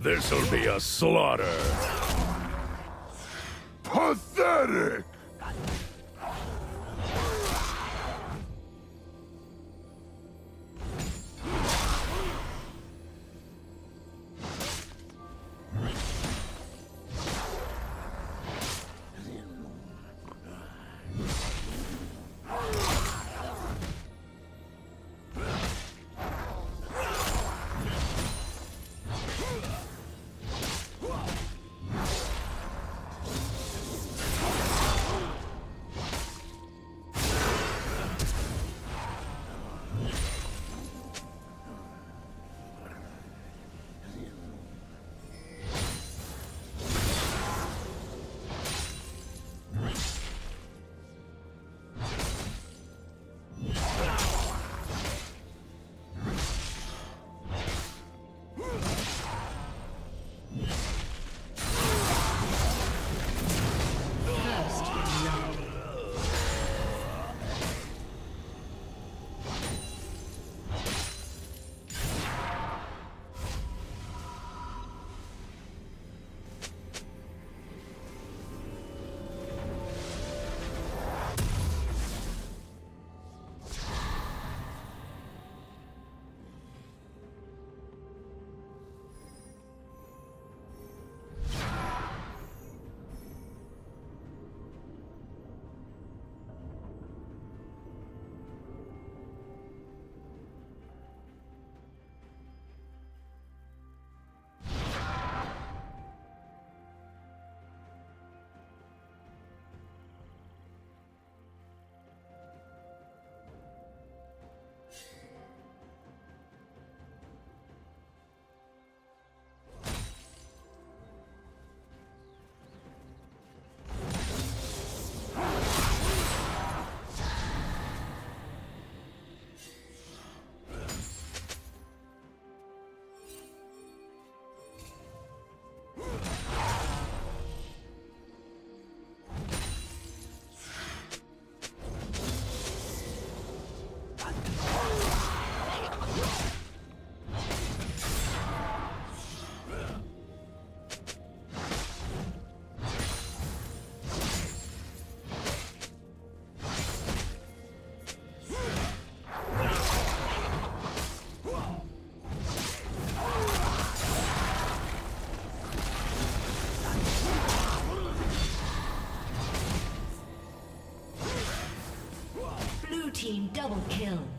This'll be a slaughter. Pathetic! Double kill.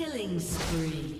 Killing spree.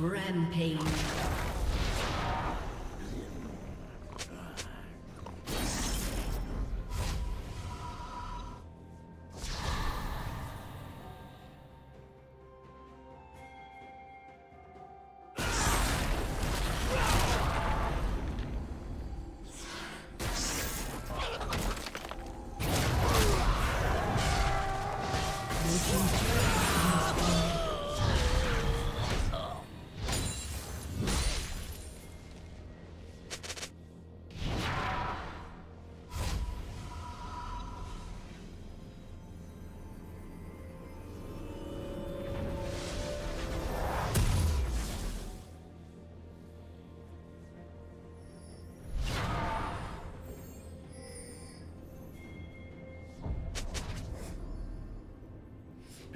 Rampage. Blue Team's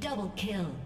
double kill.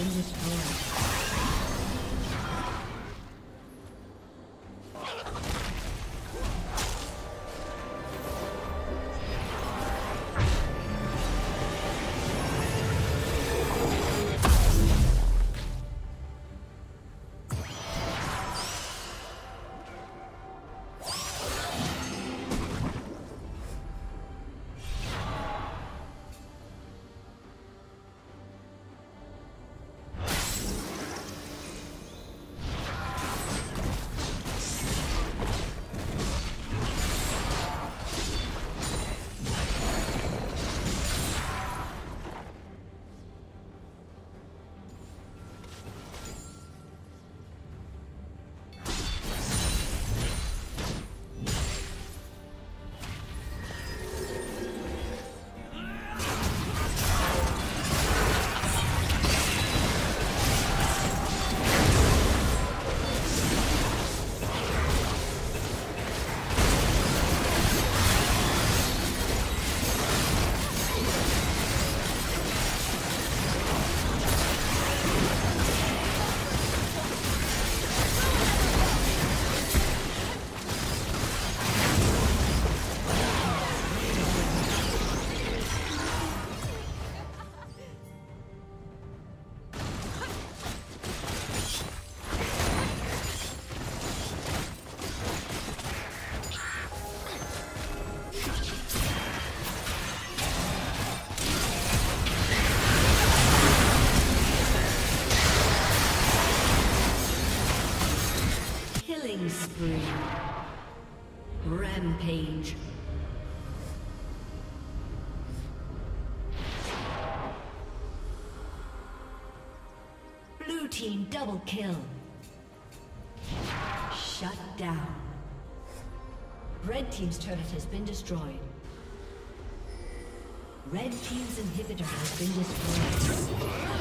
been destroyed. Team double kill. Shut down. Red team's turret has been destroyed. Red team's inhibitor has been destroyed.